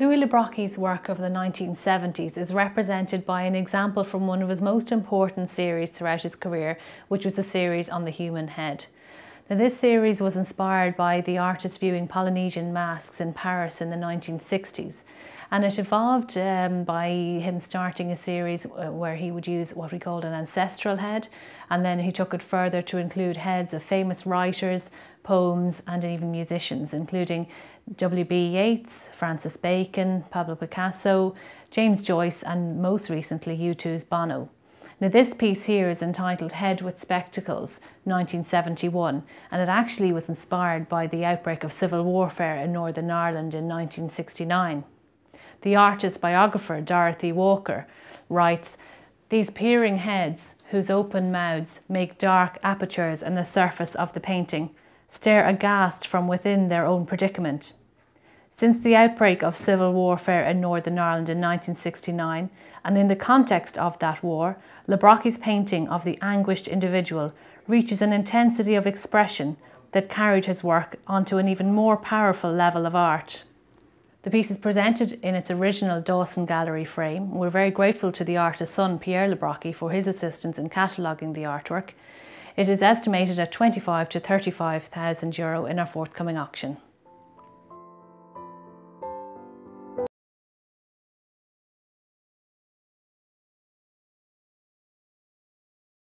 Louis Le work of the 1970s is represented by an example from one of his most important series throughout his career, which was a series on the human head. Now, this series was inspired by the artist viewing Polynesian masks in Paris in the 1960s, and it evolved um, by him starting a series uh, where he would use what we called an ancestral head, and then he took it further to include heads of famous writers, poems, and even musicians, including W.B. Yeats, Francis Bacon, Pablo Picasso, James Joyce, and most recently U2's Bono. Now this piece here is entitled Head with Spectacles, 1971, and it actually was inspired by the outbreak of civil warfare in Northern Ireland in 1969. The artist biographer Dorothy Walker writes, These peering heads, whose open mouths make dark apertures in the surface of the painting, stare aghast from within their own predicament. Since the outbreak of civil warfare in Northern Ireland in 1969, and in the context of that war, Le Brocquy's painting of the anguished individual reaches an intensity of expression that carried his work onto an even more powerful level of art. The piece is presented in its original Dawson Gallery frame. We're very grateful to the artist's son, Pierre Le Brocquy, for his assistance in cataloguing the artwork. It is estimated at 25 to 35,000 euro in our forthcoming auction.